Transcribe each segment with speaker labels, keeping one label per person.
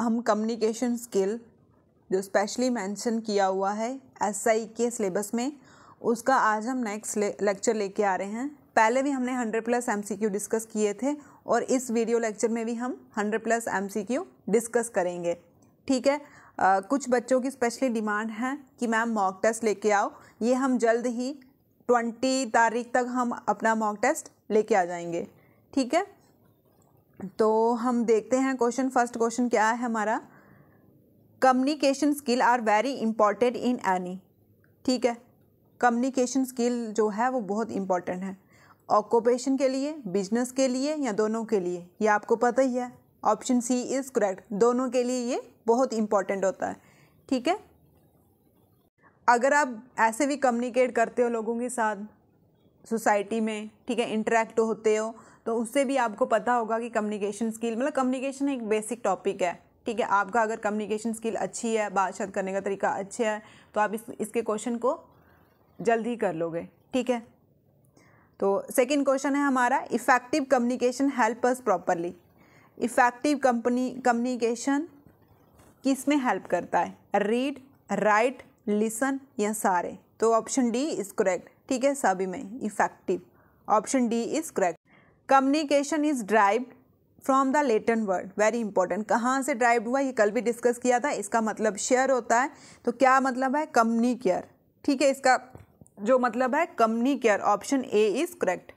Speaker 1: हम communication skill जो specially mention किया हुआ है एसआई के सिलेबस में उसका आज हम नेक्स्ट ले, लेक्चर लेके आ रहे हैं। पहले भी हमने हंड्रेड प्लस एमसीक्यू डिस्कस किए थे और इस वीडियो लेक्चर में भी हम हंड्रेड प्लस एमसीक्यू डिस्कस करेंगे। ठीक है? आ, कुछ बच्चों की स्पेशली डिमांड है कि मैम मॉक टेस्ट लेके आओ। ये हम जल्द ही ट्वेंटी तारीख तक हम अपना मॉक टेस्ट लेके आ जाएँगे। ठीक है? तो हम देखते हैं क्वेश्चन फ़र्स्ट क्वेश्चन क्या है हमारा? Communication skill are very important in any ठीक है? कम्युनिकेशन स्किल जो है वो बहुत इंपॉर्टेंट है। ऑक्यूपेशन के लिए बिज़नेस के लिए या दोनों के लिए? ये आपको पता ही है। ऑप्शन सी इज़ करेक्ट दोनों के लिए ये बहुत इंपॉर्टेंट होता है। ठीक है? अगर आप ऐसे भी कम्युनिकेट करते हो लोगों के साथ सोसाइटी में, ठीक है इंटरेक्ट होते हो तो उससे भी आपको पता होगा कि कम्युनिकेशन स्किल मतलब कम्युनिकेशन एक बेसिक टॉपिक है, ठीक है? आपका अगर कम्युनिकेशन स्किल अच्छी है, बातचीत करने का तरीका अच्छा है तो आप इस, इसके क्वेश्चन को जल्द कर लोगे, ठीक है? तो सेकंड क्वेश्चन है हमारा effective communication help us properly effective company communication किसमें हेल्प करता है? रीड राइट लिसन या सारे? तो ऑप्शन डी इज़ करेक्ट ठीक है? सभी में effective option D is correct communication is derive from the Latin word very important कहाँ से ड्राइव हुआ? ये कल भी डिस्कस किया था। इसका मतलब शेयर होता है। तो क्या मतलब है? कम्युनिकेयर ठीक है, इसका जो मतलब है communicare option A is correct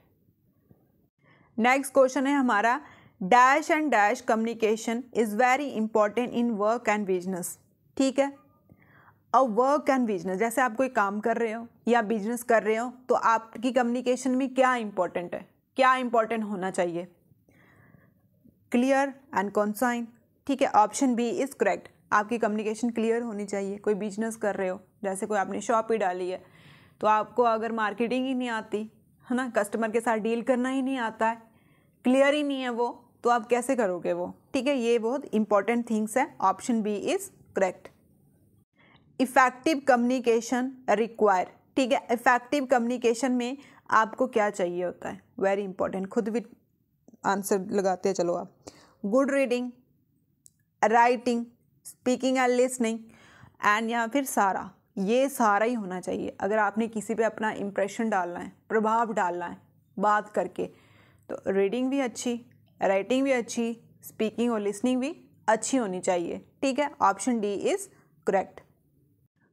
Speaker 1: next question है हमारा। Dash and dash communication is very important in work and business ठीक है? अब वर्क एंड बिज़नेस जैसे आप कोई काम कर रहे हो या बिज़नेस कर रहे हो तो आपकी कम्युनिकेशन में क्या इंपॉर्टेंट है? क्या इंपॉर्टेंट होना चाहिए? क्लियर एंड कॉन्साइन ठीक है ऑप्शन बी इज़ करेक्ट आपकी कम्युनिकेशन क्लियर होनी चाहिए। कोई बिज़नेस कर रहे हो, जैसे कोई आपने शॉप ही डाली है तो आपको अगर मार्केटिंग ही नहीं आती, है ना? कस्टमर के साथ डील करना ही नहीं आता है। क्लियर ही नहीं है वो तो आप कैसे करोगे वो? ठीक है, ये बहुत इंपॉर्टेंट थिंग्स है। Option B is correct effective communication require ठीक है इफ़ेक्टिव कम्युनिकेशन में आपको क्या चाहिए होता है? वेरी इंपॉर्टेंट खुद भी आंसर लगाते चलो आप। Good reading writing speaking and listening and या फिर सारा। ये सारा ही होना चाहिए। अगर आपने किसी पे अपना इम्प्रेशन डालना है, प्रभाव डालना है, बात करके तो रीडिंग भी अच्छी राइटिंग भी अच्छी स्पीकिंग और लिसनिंग भी अच्छी होनी चाहिए। ठीक है? Option D is correct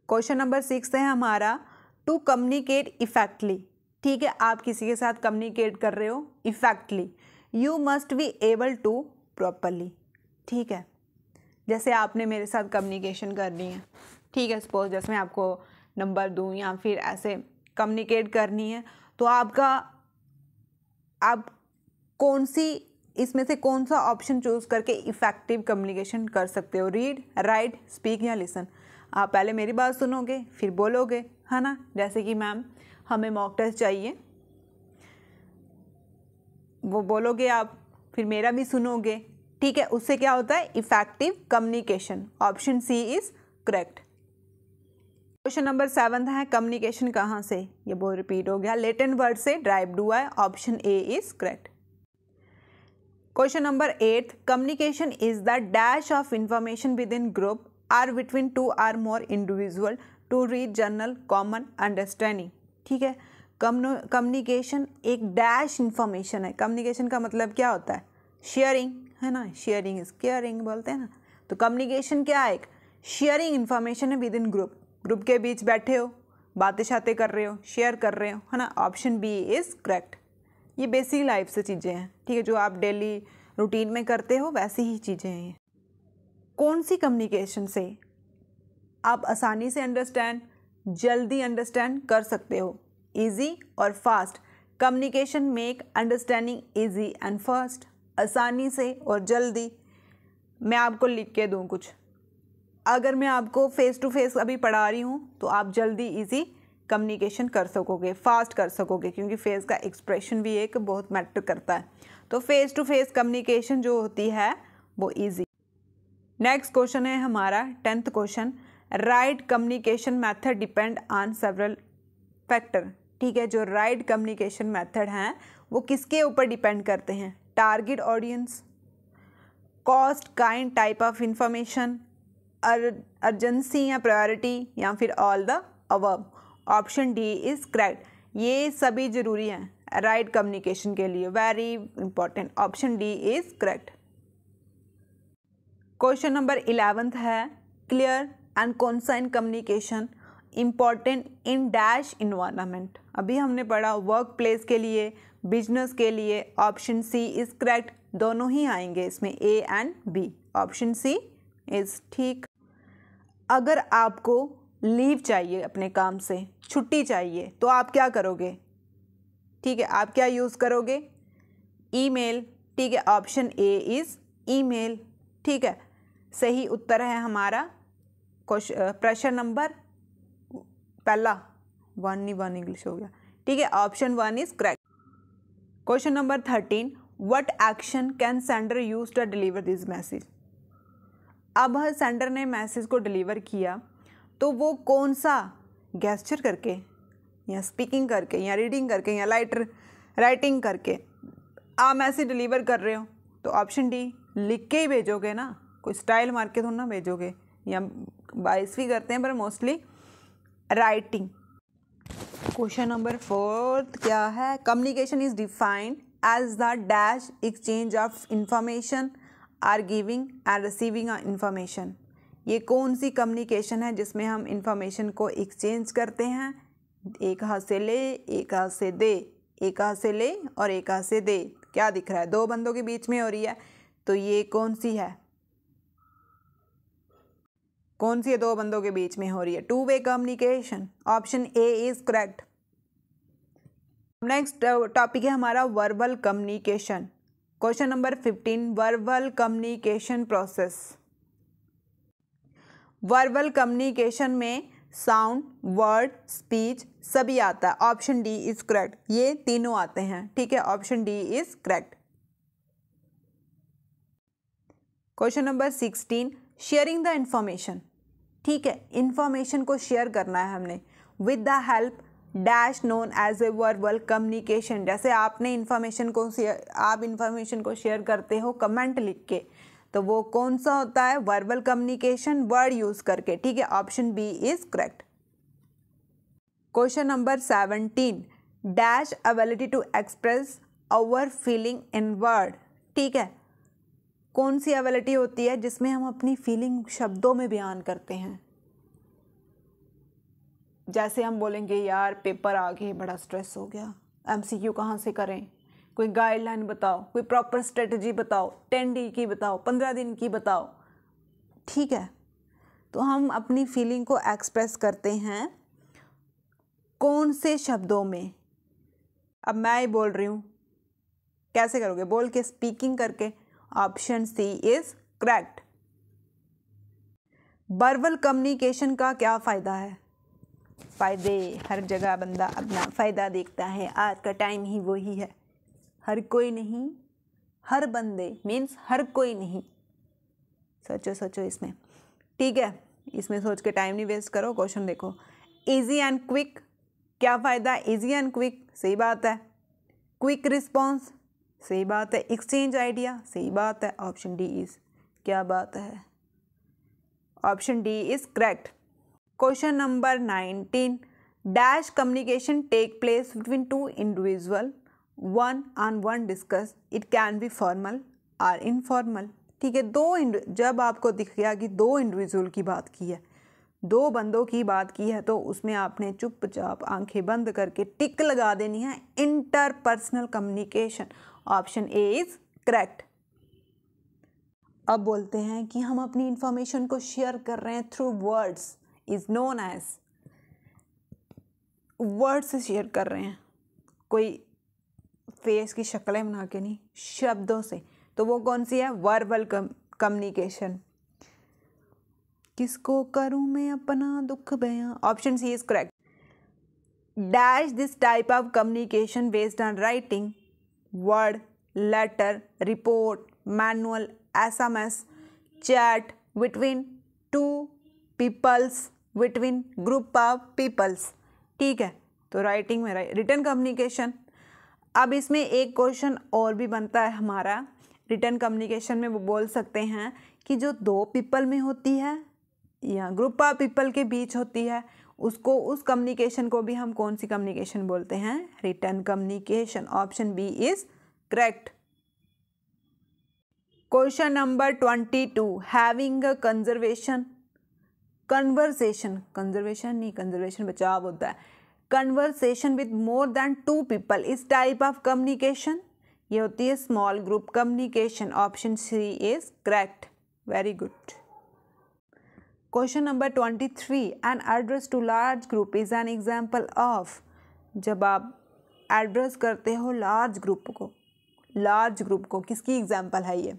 Speaker 1: question number six है हमारा टू कम्युनिकेट इफेक्टली ठीक है, आप किसी के साथ कम्युनिकेट कर रहे हो effectively you must be able to properly ठीक है? जैसे आपने मेरे साथ कम्युनिकेशन करनी है, ठीक है सपोज़ जैसे मैं आपको नंबर दूँ या फिर ऐसे कम्युनिकेट करनी है तो आपका, आप कौन सी, इसमें से कौन सा ऑप्शन चूज़ करके इफ़ेक्टिव कम्युनिकेशन कर सकते हो? रीड राइट स्पीक या लिसन आप पहले मेरी बात सुनोगे, फिर बोलोगे, है ना? जैसे कि मैम हमें मॉक टेस्ट चाहिए। वो बोलोगे आप, फिर मेरा भी सुनोगे। ठीक है, उससे क्या होता है? Effective communication option C is correct question number seven है कम्युनिकेशन कहाँ से? ये बहुत रिपीट हो गया। लेटेंट वर्ड से ड्राइव हुआ है। Option A is correct question number eight communication is the dash of information within group or between two or more individual to read general common understanding ठीक है? कम्युनिकेशन एक dash information है। Communication का मतलब क्या होता है? शेयरिंग है ना? शेयरिंग इज़ केयरिंग बोलते हैं ना। तो कम्युनिकेशन क्या है एक? शेयरिंग इन्फॉर्मेशन है विद इन ग्रुप ग्रुप के बीच बैठे हो, बातें शातें कर रहे हो शेयर कर रहे हो, है ना? ऑप्शन बी इज़ करेक्ट ये बेसिक लाइफ से चीज़ें हैं। ठीक है, जो आप डेली रूटीन में करते हो, वैसी ही चीज़ें हैं कौन सी कम्युनिकेशन से आप आसानी से अंडरस्टैंड जल्दी अंडरस्टैंड कर सकते हो। इजी और fast communication make understanding easy and fast आसानी से और जल्दी। मैं आपको लिख के दूँ कुछ। अगर मैं आपको फेस टू फेस अभी पढ़ा रही हूँ तो आप जल्दी इजी कम्युनिकेशन कर सकोगे फास्ट कर सकोगे, क्योंकि फेस का एक्सप्रेशन भी एक बहुत मैटर करता है। तो फेस टू फेस कम्युनिकेशन जो होती है, वो इजी नेक्स्ट क्वेश्चन है हमारा tenth question right communication method depend on several factor. ठीक है, जो राइट कम्युनिकेशन मेथड हैं, वो किसके ऊपर डिपेंड करते हैं? Target audience, cost, kind, type of information urgency या प्रायोरिटी, या फिर all the above option D is correct ये सभी ज़रूरी हैं राइट कम्युनिकेशन के लिए। Very important. Option D is correct question number eleventh है। Clear? And concise communication important in dash environment अभी हमने पढ़ा वर्क प्लेस के लिए बिज़नेस के लिए ऑप्शन सी इज़ करेक्ट दोनों ही आएँगे इसमें A and B option C is ठीक। अगर आपको लीव चाहिए अपने काम से, छुट्टी चाहिए तो आप क्या करोगे? ठीक है, आप क्या यूज़ करोगे? ईमेल ठीक है ऑप्शन ए इज़ ईमेल ठीक है, सही उत्तर है हमारा प्रश्न नंबर पहला वन नहीं वन इंग्लिश हो गया। ठीक है option one is correct question number thirteen what action can sender use to deliver this message अब सेंडर ने मैसेज को डिलीवर किया तो वो कौन सा? गेस्चर करके, या स्पीकिंग करके, या रीडिंग करके, या लाइटर राइटिंग करके, आप मैसेज डिलीवर कर रहे हो। तो ऑप्शन डी लिख के ही भेजोगे ना? कोई स्टाइल मार के थोड़ा ना भेजोगे, या बाइस भी करते हैं, पर mostly writing question number fourth क्या है? Communication is defined as the dash exchange of information or giving and receiving information ये कौन सी कम्युनिकेशन है जिसमें हम इंफॉर्मेशन को एक्सचेंज करते हैं? एक हाथ से ले, एक हाथ से दे, एक हाथ से ले और एक हाथ से दे. क्या दिख रहा है? दो बंदों के बीच में हो रही है तो ये कौन सी है? कौन सी है दो बंदों के बीच में हो रही है? Two way communication option A is correct next topic है हमारा verbal communication question number fifteen verbal communication process verbal communication में साउंड वर्ड स्पीच सभी आता है. ऑप्शन डी इज़ करेक्ट ये तीनों आते हैं. ठीक है? Option D is correct question number sixteen sharing the information ठीक है इन्फॉर्मेशन को शेयर करना है हमने। With the help dash known as a verbal communication जैसे आपने इंफॉर्मेशन को आप इन्फॉर्मेशन को शेयर करते हो कमेंट लिख के तो वो कौन सा होता है? वर्बल कम्युनिकेशन वर्ड यूज़ करके, ठीक है? Option B is correct question number seventeen dash ability to express our feeling in word ठीक है? कौन सी एबिलिटी होती है जिसमें हम अपनी फीलिंग शब्दों में बयान करते हैं? जैसे हम बोलेंगे, यार पेपर आ गए, बड़ा स्ट्रेस हो गया। एम सी क्यू कहाँ से करें? कोई गाइडलाइन बताओ, कोई प्रॉपर स्ट्रेटजी बताओ टेन डी की बताओ, पंद्रह दिन की बताओ। ठीक है। तो हम अपनी फीलिंग को एक्सप्रेस करते हैं कौन से शब्दों में? अब मैं ही बोल रही हूँ। कैसे करोगे? बोल के स्पीकिंग करके। Option C is correct verbal communication का क्या फ़ायदा है? फ़ायदे, हर जगह बंदा अपना फ़ायदा देखता है, आज का टाइम ही वही है। हर कोई नहीं, हर बंदे मीन्स हर कोई नहीं। सोचो सोचो इसमें। ठीक है, इसमें सोच के टाइम नहीं वेस्ट करो क्वेश्चन देखो। इजी एंड क्विक क्या फ़ायदा? इजी एंड क्विक सही बात है। क्विक रिस्पॉन्स सही बात है एक्सचेंज आइडिया सही बात है ऑप्शन डी इज़ क्या बात है? Option D is correct question number nineteen dash communication take place between two individual one on one discuss it can be formal or informal ठीक है, दो जब आपको दिख गया कि दो इंडिविजुअल की बात की है, दो बंदों की बात की है तो उसमें आपने चुपचाप आँखें बंद करके टिक लगा देनी है interpersonal communication option A is correct. अब बोलते हैं कि हम अपनी इंफॉर्मेशन को शेयर कर रहे हैं through words is known as word से शेयर कर रहे हैं। कोई फेस की शक्लें बना के नहीं, शब्दों से। तो वो कौन सी है? वर्बल कम्युनिकेशन किसको करूँ मैं अपना दुख बयां? Option C is correct dash this type of communication based on writing word, letter, report, manual S M S chat between two peoples, between group of peoples. ठीक है तो राइटिंग में रिटर्न कम्युनिकेशन। अब इसमें एक क्वेश्चन और भी बनता है हमारा। रिटर्न कम्युनिकेशन में वो बोल सकते हैं कि जो दो पीपल में होती है या ग्रुप ऑफ़ पीपल के बीच होती है उसको, उस कम्युनिकेशन को भी हम कौन सी कम्युनिकेशन बोलते हैं? Written communication option B is correct question number twenty two having a conservation conversation conservation नहीं कंजर्वेशन बचाव होता है। Conversation with more than two people इस टाइप ऑफ़ कम्युनिकेशन ये होती है small group communication option C is correct very good question number twenty three an address to large group is an example of जब आप address करते हो large group को। Large group को किसकी एग्ज़ाम्पल है ये?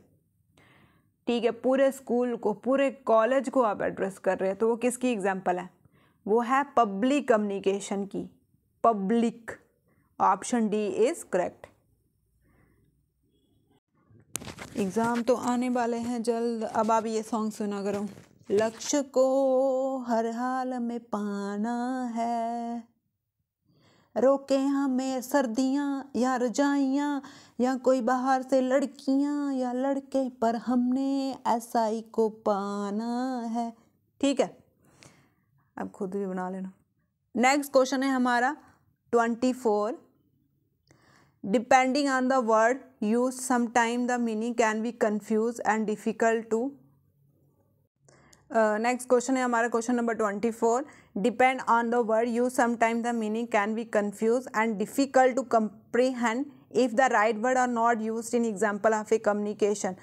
Speaker 1: ठीक है, पूरे स्कूल को, पूरे कॉलेज को आप एड्रेस कर रहे हैं तो वो किसकी एग्ज़ाम्पल है? वो है पब्लिक कम्युनिकेशन की। Public option D is correct exam तो आने वाले हैं, जल्द। अब आप ये सॉन्ग सुना करो। लक्ष्य को हर हाल में पाना है। रोके हमें सर्दियाँ या रजाइयाँ या कोई बाहर से लड़कियाँ या लड़के पर हमने ऐसा ही को पाना है। ठीक है? अब खुद भी बना लेना। नेक्स्ट क्वेश्चन है हमारा twenty four depending on the word use sometime the meaning can be confuse and difficult to next question है हमारा question number twenty four depend on the word you sometime the meaning can be confuse and difficult to comprehend if the right word are not use in example of a communication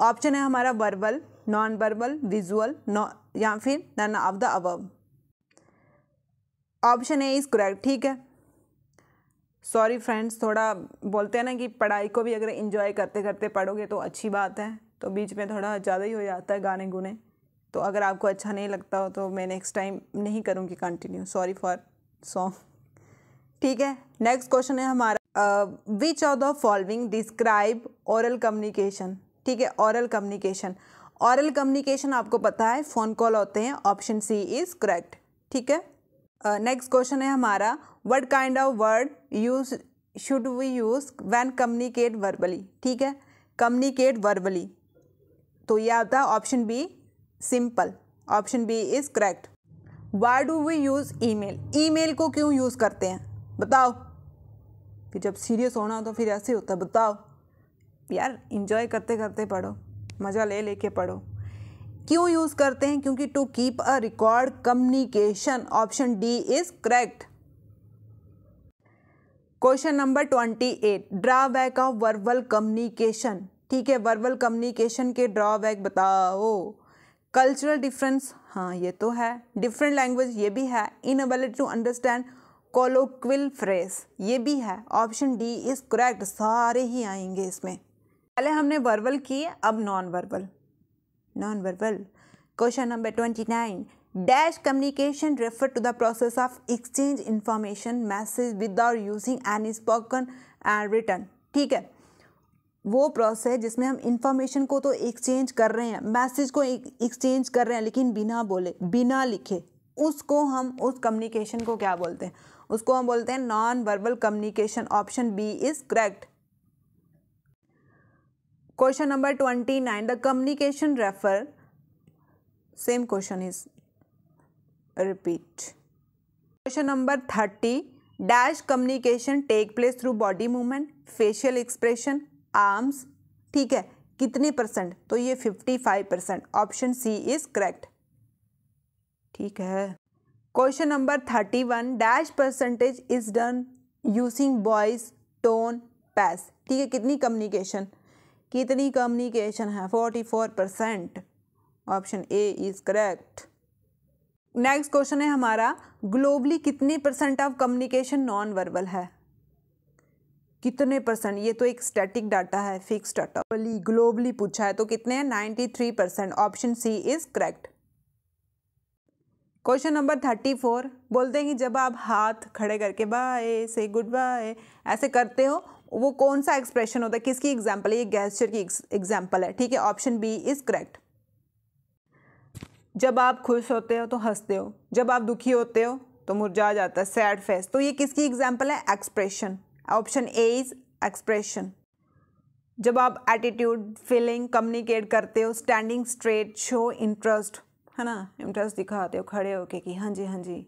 Speaker 1: option है हमारा verbal non verbal visual या फिर none of the above option A is correct ठीक है? Sorry friends थोड़ा बोलते हैं ना कि पढ़ाई को भी अगर इंजॉय करते करते पढ़ोगे तो अच्छी बात है। तो बीच में थोड़ा ज़्यादा ही हो जाता है गाने गुने तो अगर आपको अच्छा नहीं लगता हो तो मैं नेक्स्ट टाइम नहीं करूँगी कंटिन्यू सॉरी फॉर सॉन्ग ठीक है? नेक्स्ट क्वेश्चन है हमारा which of the following describe oral communication ठीक है? औरल कम्युनिकेशन औरल कम्युनिकेशन आपको पता है फ़ोन कॉल होते हैं ऑप्शन सी इज़ करेक्ट ठीक है? नेक्स्ट क्वेश्चन है हमारा what kind of word use should we use when communicate verbally ठीक है? कम्युनिकेट वर्बली तो यह आता है option B simple, option B is correct. Why do we use email email को क्यों यूज़ करते हैं? बताओ। फिर जब सीरियस होना तो फिर ऐसे होता है, बताओ। यार इंजॉय करते करते पढ़ो, मज़ा ले लेके पढ़ो। क्यों यूज़ करते हैं? क्योंकि to keep a record communication option D is correct question number twenty eight drawback of verbal communication ठीक है वर्बल कम्युनिकेशन के ड्रॉबैक बताओ। कल्चरल डिफरेंस हाँ ये तो है। डिफरेंट लैंग्वेज, ये भी है। Inability to understand colloquial phrase ये भी है। ऑप्शन डी इज़ करेक्ट सारे ही आएँगे इसमें। पहले हमने वर्बल किए, अब non verbal non verbal question number twenty nine dash communication refer to the process of exchange information message without using any spoken and written ठीक है वो प्रोसेस जिसमें हम इंफॉर्मेशन को तो एक्सचेंज कर रहे हैं मैसेज को एक्सचेंज कर रहे हैं, लेकिन बिना बोले, बिना लिखे, उसको हम, उस कम्युनिकेशन को क्या बोलते हैं? उसको हम बोलते हैं non verbal communication option B is correct question number twenty nine the communication refer same question is repeat question number thirty dash communication take place through body movement facial expression arms ठीक है, कितने percent तो ये fifty five percent option C is correct ठीक है। Question number thirty one dash percentage is done using voice tone pace ठीक है, कितनी कम्युनिकेशन कितनी कम्युनिकेशन है? Forty four percent option A is correct next question है हमारा ग्लोबली कितने percent of communication non verbal है? कितने परसेंट ये तो एक स्टैटिक डाटा है फिक्स डाटा ग्लोबली पूछा है तो कितने हैं? Ninety three percent option C is correct question number thirty four बोलते हैं कि जब आप हाथ खड़े करके, बाय से गुड बाय ऐसे करते हो, वो कौन सा एक्सप्रेशन होता है? किसकी एग्ज़ाम्पल है? ये गैस्चर की एग्ज़ाम्पल है। ठीक है ऑप्शन बी इज़ करेक्ट जब आप खुश होते हो तो हँसते हो। जब आप दुखी होते हो तो मुरझा जाता है सैड फेस तो ये किसकी एग्ज़ाम्पल है? Expression option A is expression. जब आप एटीट्यूड फीलिंग कम्युनिकेट करते हो स्टैंडिंग स्ट्रेट शो इंटरेस्ट है ना? इंटरेस्ट दिखाते हो, खड़े होके कि हाँ जी हाँ जी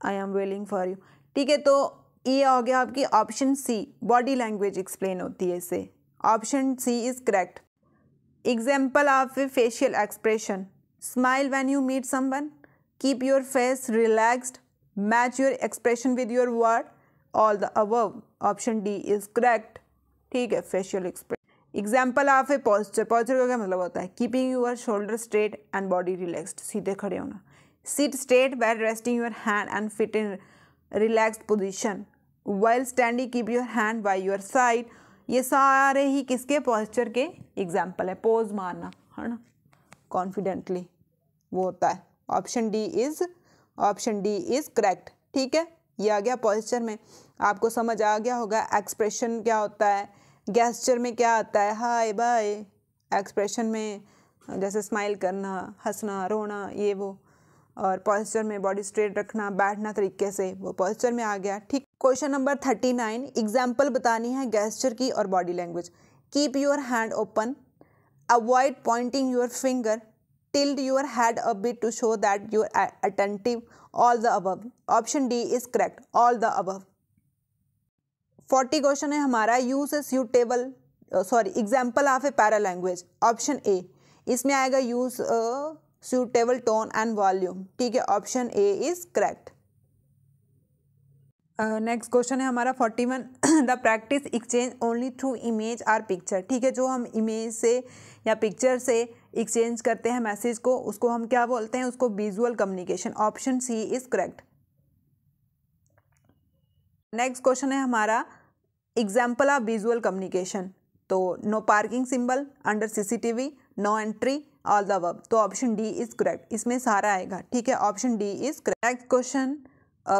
Speaker 1: I am waiting for you ठीक है तो ये हो गया आपकी option C body language explain होती है इसे। Option C is correct example of a facial expression smile when you meet someone keep your face relaxed match your expression with your word all the above option D is correct ठीक है facial expression example of a posture posture का क्या मतलब होता है? Keeping your shoulder straight and body relaxed सीधे खड़े होना. Sit straight while resting your hand and feet in relaxed position while standing keep your hand by your side ये सारे ही किसके? पॉस्चर के एग्ज़ाम्पल है. पोज मारना, है ना? कॉन्फिडेंटली वो होता है. Option D is option D is correct ठीक है? ये आ गया पॉस्चर में, आपको समझ आ गया होगा एक्सप्रेशन क्या होता है गैस्चर में क्या आता है, हाय बाय, एक्सप्रेशन में जैसे स्माइल करना, हंसना, रोना, ये वो, और पॉस्चर में बॉडी स्ट्रेट रखना, बैठना तरीके से, वो पॉस्चर में आ गया। ठीक question number thirty nine example बतानी है गैस्चर की और body language keep your hand open avoid pointing your finger tilt your head a bit to show that you're attentive all the above option D is correct all the above forty question है हमारा use a suitable sorry example of a paralanguage option A इसमें आएगा use suitable tone and volume. ठीक है option A is correct next question है हमारा forty one the practice exchange only through image or picture ठीक है, जो हम इमेज से या पिक्चर से एक्सचेंज करते हैं मैसेज को, उसको हम क्या बोलते हैं? उसको visual communication option C is correct next question है हमारा एग्ज़ाम्पल ऑफ़ विजुअल कम्युनिकेशन तो no parking symbol under CCTV no entry all the verb तो ऑप्शन डी इज़ करेक्ट इसमें सारा आएगा, ठीक है? Option D is correct next question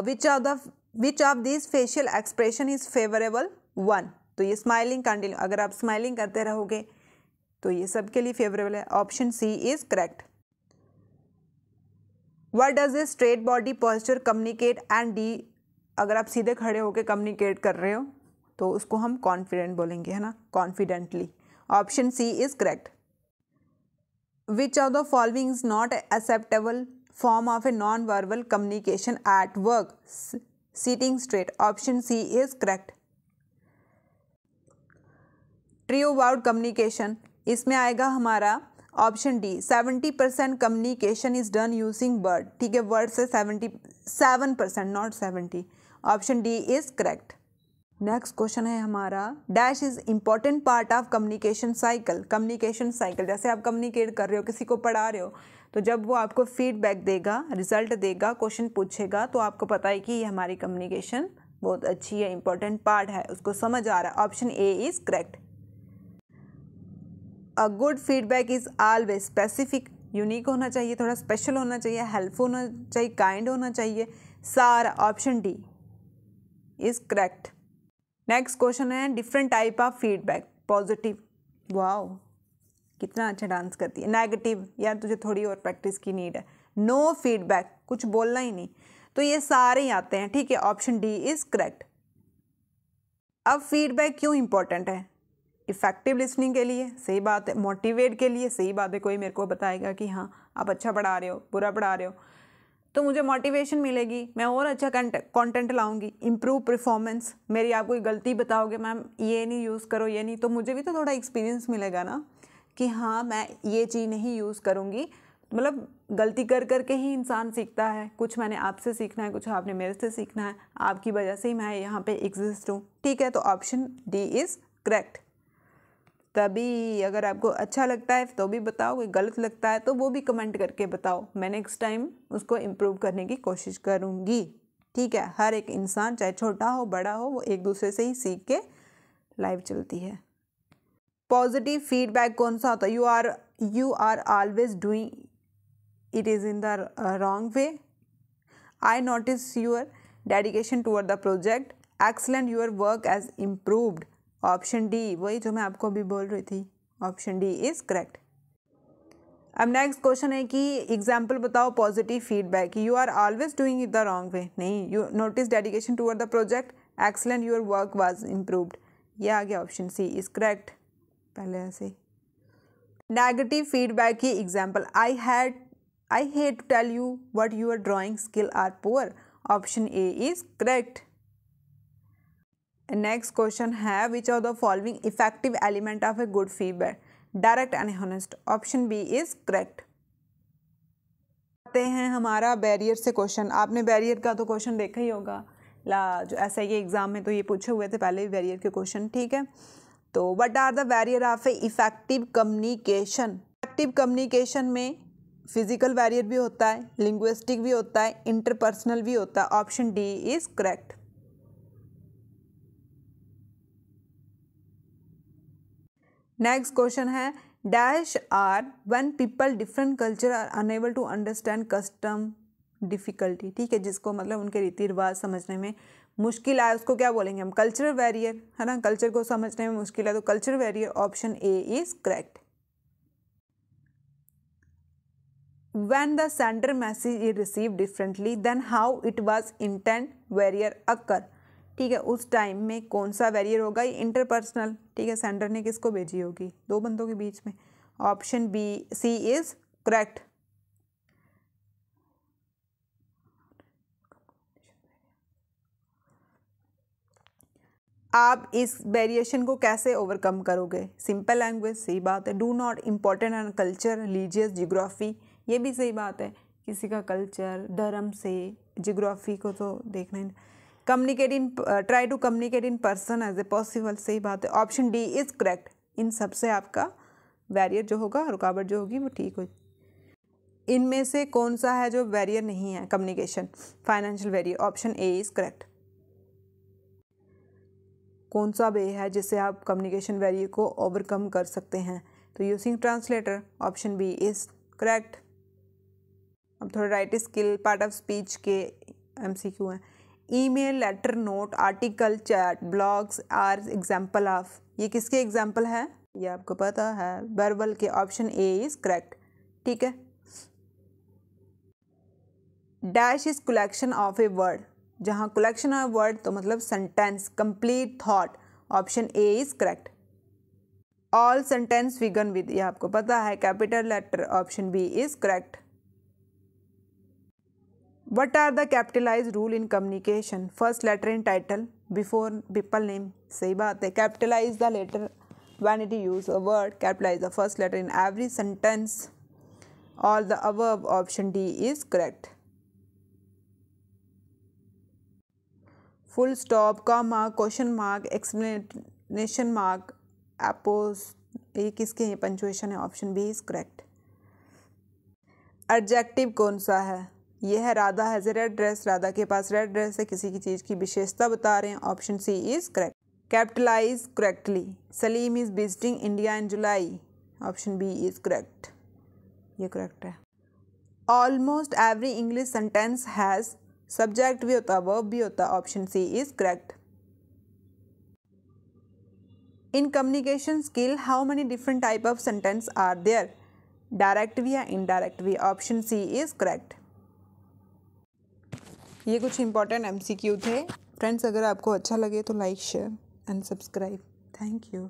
Speaker 1: which of the which of this facial expression is favourable one तो ये smiling continue अगर आप स्माइलिंग करते रहोगे तो ये सबके लिए फेवरेबल है। Option C is correct what does a straight body posture communicate and D अगर आप सीधे खड़े होकर कम्युनिकेट कर रहे हो तो उसको हम कॉन्फिडेंट बोलेंगे, है ना? Confidently option C is correct which of the following is not acceptable form of a non verbal communication at work sitting straight option C is correct. Trio word communication इसमें आएगा हमारा option D, seventy percent communication is done using word. ठीक है, word से seventy, seven percent not seventy. Option D is correct. Next question है हमारा, dash is important part of communication cycle. Communication cycle, जैसे आप कम्युनिकेट कर रहे हो, किसी को पढ़ा रहे हो तो जब वो आपको फीडबैक देगा रिज़ल्ट देगा क्वेश्चन पूछेगा तो आपको पता है कि ये हमारी कम्युनिकेशन बहुत अच्छी है इंपॉर्टेंट पार्ट है, उसको समझ आ रहा है। Option A is correct. A good feedback is always specific unique होना चाहिए, थोड़ा स्पेशल होना चाहिए हेल्पफुल होना चाहिए काइंड होना चाहिए, सारा option D is correct next question है different type of feedback positive wow कितना अच्छा डांस करती है। नेगेटिव यार तुझे थोड़ी और प्रैक्टिस की नीड है। नो no फीडबैक कुछ बोलना ही नहीं। तो ये सारे आते हैं, ठीक है? ऑप्शन डी इज़ करेक्ट अब फीडबैक क्यों इंपॉर्टेंट है? इफ़ेक्टिव लिसनिंग के लिए, सही बात है मोटिवेट के लिए, सही बात है, कोई मेरे को बताएगा कि हाँ आप अच्छा पढ़ा रहे हो, बुरा पढ़ा रहे हो तो मुझे मोटिवेशन मिलेगी। मैं और अच्छा कंटेंट लाऊँगी इम्प्रूव परफॉर्मेंस मेरी आप कोई गलती बताओगे, मैम, ये नहीं यूज़ करो, ये नहीं। तो मुझे भी तो थोड़ा एक्सपीरियंस मिलेगा ना, कि हाँ मैं ये चीज़ नहीं यूज़ करूँगी। मतलब गलती कर, करके ही इंसान सीखता है। कुछ मैंने आपसे सीखना है, कुछ आपने मेरे से सीखना है। आपकी वजह से ही मैं यहाँ पे एग्जिस्ट हूँ। ठीक है तो ऑप्शन डी इज़ करेक्ट तभी अगर आपको अच्छा लगता है तो भी बताओ, कोई गलत लगता है तो वो भी कमेंट करके बताओ। मैं नेक्स्ट टाइम उसको इम्प्रूव करने की कोशिश करूँगी। ठीक है, हर एक इंसान, चाहे छोटा हो, बड़ा हो, वो एक दूसरे से ही सीख के लाइव चलती है। पॉजिटिव फीडबैक कौन सा होता है? You are you are always doing it is in the wrong way I notice your dedication toward the project excellent your work as improved option D, वही जो मैं आपको अभी बोल रही थी। Option D is correct. अब नेक्स्ट क्वेश्चन है कि एग्ज़ाम्पल बताओ, positive feedback. You are always doing it the wrong way नहीं you notice dedication toward the project excellent your work was improved ये आ गया ऑप्शन सी इज़ करेक्ट पहले ऐसे नेगेटिव फीडबैक की example I had I hate to tell you what your drawing skill are poor option A is correct next question है which are the following effective element of a good feedback direct and honest option B is correct आते हैं हमारा barrier से question आपने barrier का तो question देखा ही होगा। ला, जो आई के एग्ज़ाम में तो ये पूछे हुए थे पहले बैरियर के क्वेश्चन ठीक है? तो what are the barrier of a effective communication effective communication में फ़िज़िकल बैरियर भी होता है लिंग्विस्टिक भी होता है इंटरपर्सनल भी होता है. Option D is correct next question है dash are when people different culture are unable to understand custom difficulty ठीक है, जिसको मतलब उनके रीति रिवाज समझने में मुश्किल आए, उसको क्या बोलेंगे हम? कल्चरल बैरियर है ना? कल्चर को समझने में मुश्किल है तो cultural barrier option A is correct when the sender message is received differently then how it was intent barrier occur. ठीक है, उस टाइम में कौन सा बैरियर होगा? ये इंटरपर्सनल ठीक है सेंडर ने किसको भेजी होगी? दो बंदों के बीच में। Option B C is correct आप इस वेरिएशन को कैसे ओवरकम करोगे? सिंपल लैंग्वेज सही बात है। Do not important and culture religious geography ये भी सही बात है। किसी का कल्चर धर्म से जियोग्राफी को तो देखना ही communicate in try to communicate in person as a possible सही बात है। ऑप्शन डी इज़ करेक्ट इन सबसे आपका बैरियर जो होगा, रुकावट जो होगी, वो ठीक हो। इनमें से कौन सा है जो बैरियर नहीं है? Communication financial barrier option A is correct कौन सा वे है जिससे आप कम्युनिकेशन बैरियर को ओवरकम कर सकते हैं? तो using translator option B is correct अब थोड़ा write skill part of speech के एम सी क्यू हैं। Email, letter, note, article, chat, blogs are example of. ये किसके एग्ज़ाम्पल है? ये आपको पता है। वर्बल के ऑप्शन ए इज़ करेक्ट ठीक है? Dash is collection of a word जहाँ कलेक्शन ऑफ़ वर्ड तो मतलब sentence complete thought option A is correct all sentence vegan with ये आपको पता है capital letter option B is correct what are the capitalize rule in communication first letter in title before people name सही बात है। Capitalize the letter when it use a word capitalize the first letter in every sentence all the adverb option D is correct full stop का mark question mark explanation mark एपोज ये किसके punctuation है। Option B is correct adjective कौन सा है? ये है Radha has a red dress Radha के पास रेड ड्रेस है, किसी की चीज़ की विशेषता बता रहे हैं, option C is correct capitalize correctly Salim is visiting India in July option B is correct ये करेक्ट है. Almost every English sentence has subject भी होता वर्ब भी होता option C is correct in communication skill how many different type of sentence are there direct भी या indirect भी option C is correct ये कुछ इंपॉर्टेंट एमसीक्यू थे। फ्रेंड्स अगर आपको अच्छा लगे तो like share and subscribe thank you